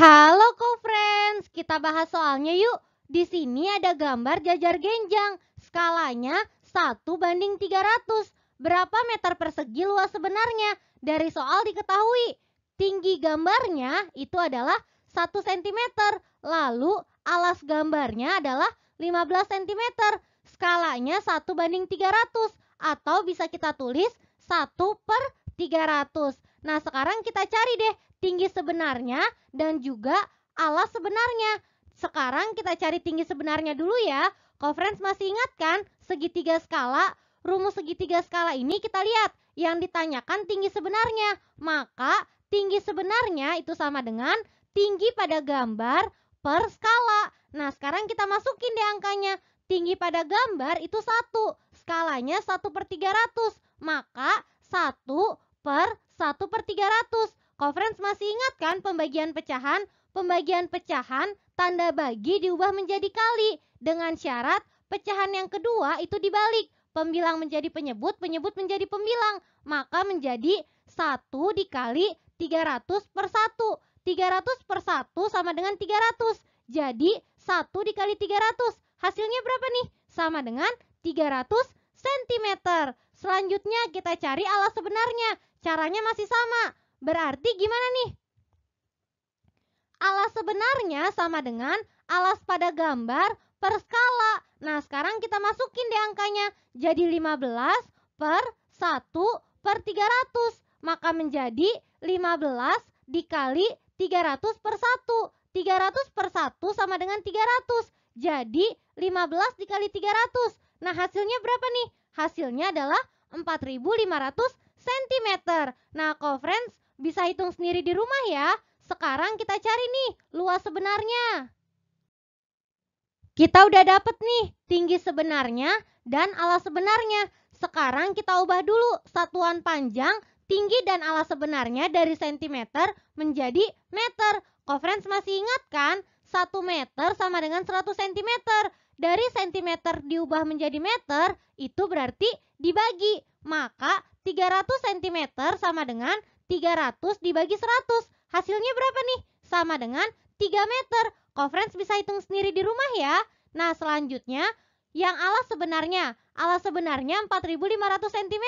Halo co-friends, kita bahas soalnya yuk. Di sini ada gambar jajar genjang, skalanya 1 banding 300. Berapa meter persegi luas sebenarnya? Dari soal diketahui, tinggi gambarnya itu adalah 1 cm, lalu alas gambarnya adalah 15 cm. Skalanya 1 banding 300 atau bisa kita tulis 1 per 300. Nah, sekarang kita cari deh tinggi sebenarnya dan juga alas sebenarnya. Sekarang kita cari tinggi sebenarnya dulu ya. Friends masih ingat kan segitiga skala? Rumus segitiga skala ini kita lihat yang ditanyakan tinggi sebenarnya. Maka tinggi sebenarnya itu sama dengan tinggi pada gambar per skala. Nah sekarang kita masukin deh angkanya. Tinggi pada gambar itu satu, skalanya 1 per 300. Maka 1 per 1 per 300. Conference masih ingat kan pembagian pecahan? Pembagian pecahan tanda bagi diubah menjadi kali dengan syarat pecahan yang kedua itu dibalik. Pembilang menjadi penyebut, penyebut menjadi pembilang. Maka menjadi 1 dikali 300 per 1. 300 per 1 sama dengan 300. Jadi 1 dikali 300. Hasilnya berapa nih? Sama dengan 300 cm. Selanjutnya kita cari alas sebenarnya. Caranya masih sama. Berarti gimana nih? Alas sebenarnya sama dengan alas pada gambar per skala. Nah, sekarang kita masukin deh angkanya. Jadi 15 per 1 per 300. Maka menjadi 15 dikali 300 per 1. 300 per 1 sama dengan 300. Jadi 15 dikali 300. Nah, hasilnya berapa nih? Hasilnya adalah 4500 cm. Nah, co-friends, bisa hitung sendiri di rumah ya. Sekarang kita cari nih luas sebenarnya. Kita udah dapet nih tinggi sebenarnya dan alas sebenarnya. Sekarang kita ubah dulu satuan panjang, tinggi dan alas sebenarnya dari cm menjadi meter. Conference masih ingat kan? 1 meter sama dengan 100 cm. Dari cm diubah menjadi meter, itu berarti dibagi. Maka 300 cm sama dengan 300 dibagi 100. Hasilnya berapa nih? Sama dengan 3 meter. Conference bisa hitung sendiri di rumah ya. Nah, selanjutnya yang alas sebenarnya. Alas sebenarnya 4500 cm.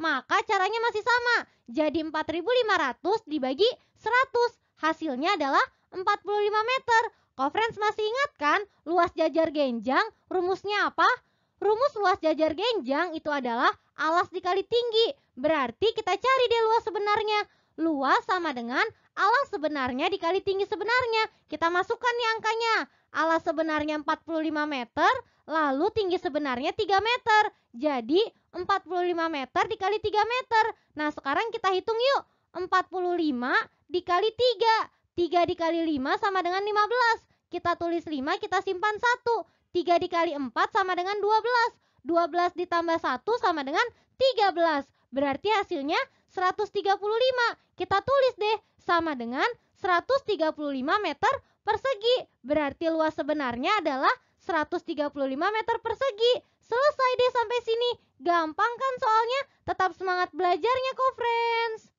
Maka caranya masih sama. Jadi 4500 dibagi 100. Hasilnya adalah 45 meter. Conference masih ingat kan? Luas jajar genjang rumusnya apa? Rumus luas jajar genjang itu adalah alas dikali tinggi. Berarti kita cari deh luas sebenarnya. Luas sama dengan alas sebenarnya dikali tinggi sebenarnya. Kita masukkan nih angkanya. Alas sebenarnya 45 meter, lalu tinggi sebenarnya 3 meter. Jadi 45 meter dikali 3 meter. Nah sekarang kita hitung yuk. 45 dikali 3. 3 dikali 5 sama dengan 15. Kita tulis 5, kita simpan 1. 3 dikali 4 sama dengan 12. 12 ditambah 1 sama dengan 13. Berarti hasilnya 135. Kita tulis deh sama dengan 135 meter persegi. Berarti luas sebenarnya adalah 135 meter persegi. Selesai deh sampai sini. Gampang kan soalnya? Tetap semangat belajarnya kok friends.